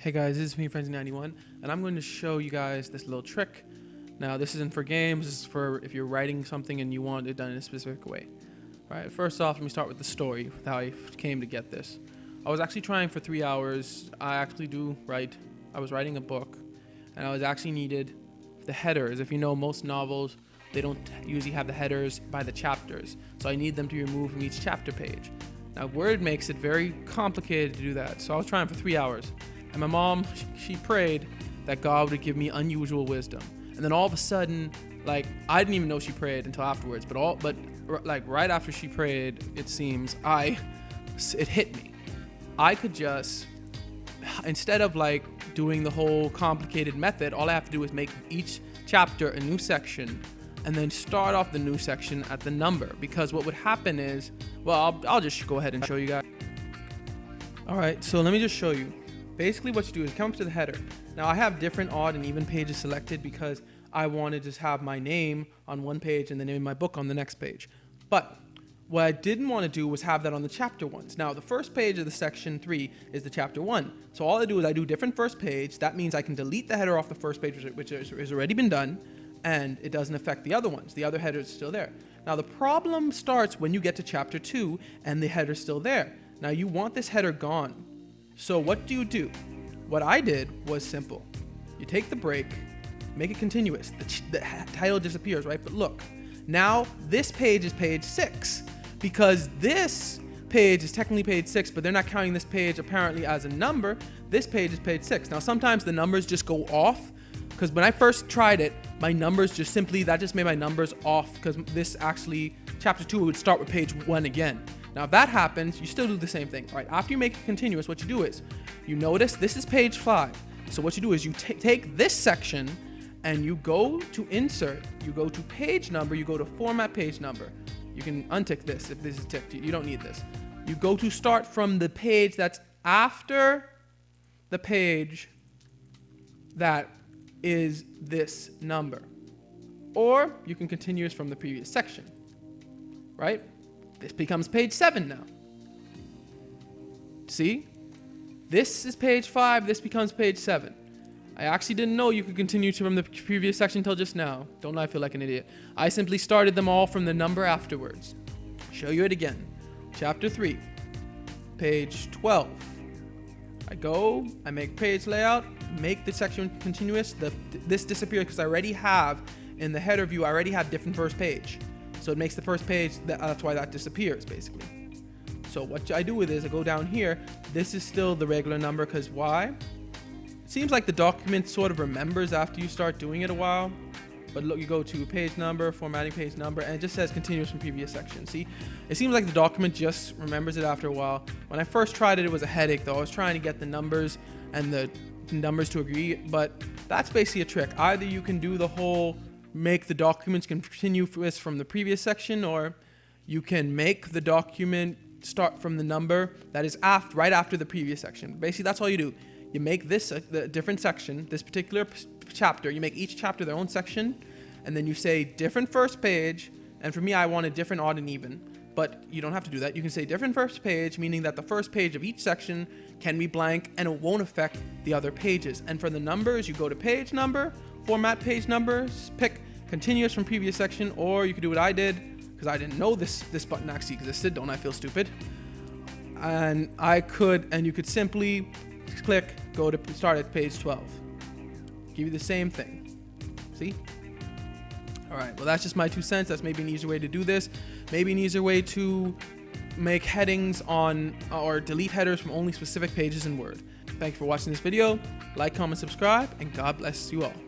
Hey guys, this is me, Frenzy91, and I'm going to show you guys this little trick. Now, this isn't for games, this is for if you're writing something and you want it done in a specific way. Alright, first off, let me start with the story, how I came to get this. I was actually trying for three hours. I actually do write. I was writing a book, and I was actually needed the headers. If you know, most novels, they don't usually have the headers by the chapters. So I need them to be removed from each chapter page. Now, Word makes it very complicated to do that. So I was trying for three hours. And my mom, she prayed that God would give me unusual wisdom. And then all of a sudden, like I didn't even know she prayed until afterwards. But all, but like right after she prayed, it seems I, it hit me. I could just, instead of like doing the whole complicated method, all I have to do is make each chapter a new section and then start off the new section at the number because what would happen is well I'll, I'll, just go ahead and show you guys all right so let me just show you basically what you do is come to the header. Now I have different odd and even pages selected because I want to just have my name on one page and the name of my book on the next page. But what I didn't want to do was have that on the chapter ones. Now the first page of the section three is the chapter one. So all I do is I do different first page. That means I can delete the header off the first page, which has already been done, and it doesn't affect the other ones. The other header is still there. Now the problem starts when you get to chapter two and the header's still there. Now you want this header gone so what do you do? What I did was simple. You take the break, make it continuous. The, the title disappears, right? But look, now this page is page six because this page is technically page six, but they're not counting this page apparently as a number. This page is page six. Now sometimes the numbers just go off because when I first tried it, my numbers just simply, that just made my numbers off because this actually, chapter two would start with page one again. Now, if that happens, you still do the same thing. right? after you make it continuous, what you do is you notice this is page five. So what you do is you take this section and you go to insert, you go to page number, you go to format page number. You can untick this if this is ticked. You don't need this. You go to start from the page that's after the page that is this number. Or you can continue from the previous section, right? This becomes page 7 now. See? This is page 5, this becomes page 7. I actually didn't know you could continue to from the previous section until just now. Don't I feel like an idiot? I simply started them all from the number afterwards. Show you it again. Chapter 3, page 12. I go, I make page layout, make the section continuous. The, this disappears because I already have, in the header view, I already have different first page. So it makes the first page, that's why that disappears basically. So what I do with is I go down here. This is still the regular number because why? It seems like the document sort of remembers after you start doing it a while. But look, you go to page number, formatting page number, and it just says continuous from previous section. See, it seems like the document just remembers it after a while. When I first tried it, it was a headache though. I was trying to get the numbers and the numbers to agree, but that's basically a trick. Either you can do the whole make the documents continuous from the previous section, or you can make the document start from the number that is after, right after the previous section. Basically, that's all you do. You make this a, the different section, this particular chapter. You make each chapter their own section, and then you say different first page. And for me, I want a different odd and even, but you don't have to do that. You can say different first page, meaning that the first page of each section can be blank and it won't affect the other pages. And for the numbers, you go to page number, format page numbers, pick continuous from previous section, or you could do what I did, because I didn't know this, this button actually existed, don't I feel stupid? And I could, and you could simply click, go to start at page 12. Give you the same thing. See? All right, well, that's just my two cents. That's maybe an easier way to do this. Maybe an easier way to make headings on or delete headers from only specific pages in Word. Thank you for watching this video. Like, comment, subscribe, and God bless you all.